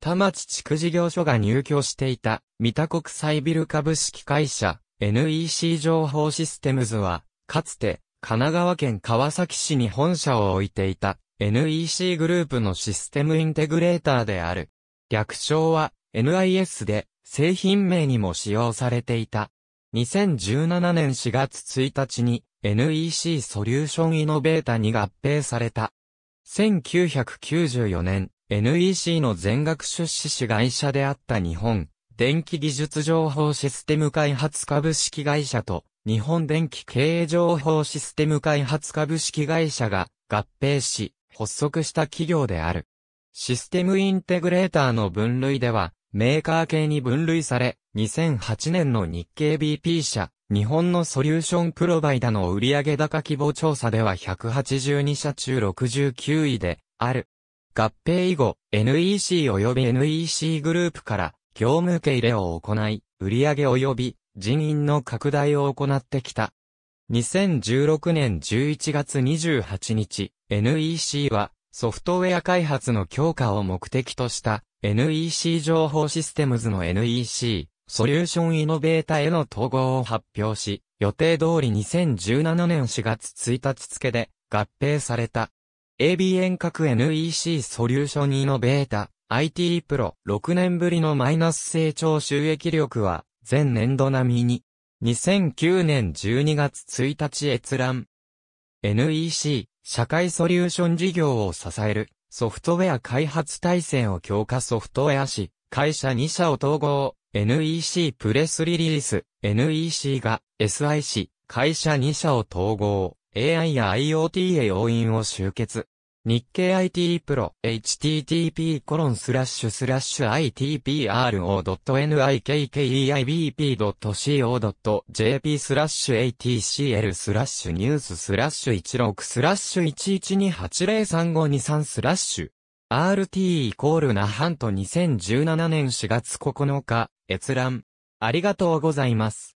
田町地区事業所が入居していた、三田国際ビル株式会社、NEC 情報システムズは、かつて、神奈川県川崎市に本社を置いていた、NEC グループのシステムインテグレーターである。略称は、NIS で、製品名にも使用されていた。2017年4月1日に NEC ソリューションイノベータに合併された。1994年、NEC の全額出資子会社であった日本、電気技術情報システム開発株式会社と、日本電気経営情報システム開発株式会社が合併し、発足した企業である。システムインテグレーターの分類では、メーカー系に分類され、2008年の日経 BP 社、日本のソリューションプロバイダの売上高規模調査では182社中69位である。合併以後、NEC 及び NEC グループから業務受け入れを行い、売上及び人員の拡大を行ってきた。2016年11月28日、NEC はソフトウェア開発の強化を目的とした NEC 情報システムズの NEC ソリューションイノベータへの統合を発表し、予定通り2017年4月1日付で合併された。AB 遠隔 NEC ソリューションイノベータ IT プロ6年ぶりのマイナス成長収益力は前年度並みに2009年12月1日閲覧。NEC 社会ソリューション事業を支えるソフトウェア開発体制を強化ソフトウェアし、会社2社を統合、NEC プレスリリース、NEC が SIC、会社2社を統合、AI や IoT へ要因を集結。日経 IT プロ、http コロンスラッシュスラッシュ itpro.nikkeibp.co.jp スラッシュ atcl スラッシュニューススラッシュ16スラッシュ112803523スラッシュ RT イコールなハント2017年4月9日閲覧ありがとうございます。